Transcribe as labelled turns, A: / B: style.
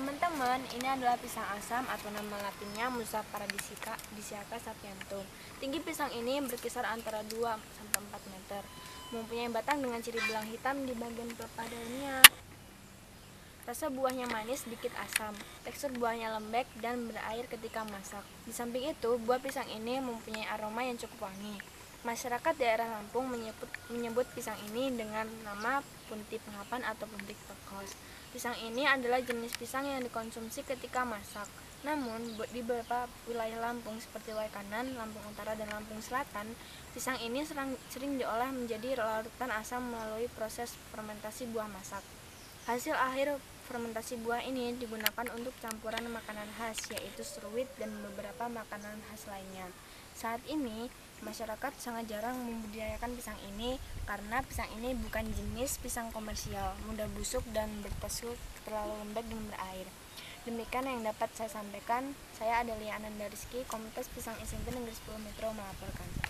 A: Teman-teman, ini adalah pisang asam atau nama latinnya Musa paradisica disiaka sapientum. Tinggi pisang ini berkisar antara 2 sampai 4 meter. Mempunyai batang dengan ciri belang hitam di bagian pelepah daunnya. Rasa buahnya manis, sedikit asam. Tekstur buahnya lembek dan berair ketika masak. Di samping itu, buah pisang ini mempunyai aroma yang cukup wangi. Masyarakat daerah Lampung menyebut, menyebut pisang ini dengan nama punti pengapan atau punti pekos. Pisang ini adalah jenis pisang yang dikonsumsi ketika masak. Namun, di beberapa wilayah Lampung seperti Waikanan, Lampung Utara, dan Lampung Selatan, pisang ini sering, sering diolah menjadi larutan asam melalui proses fermentasi buah masak. Hasil akhir fermentasi buah ini digunakan untuk campuran makanan khas, yaitu seruit dan beberapa makanan khas lainnya. Saat ini, masyarakat sangat jarang membudidayakan pisang ini karena pisang ini bukan jenis pisang komersial, mudah busuk dan bertekstur terlalu lembek dan berair. Demikian yang dapat saya sampaikan. Saya Adelia Ananda Rizky, Komunitas Pisang SMP Negeri 10 Metro melaporkan.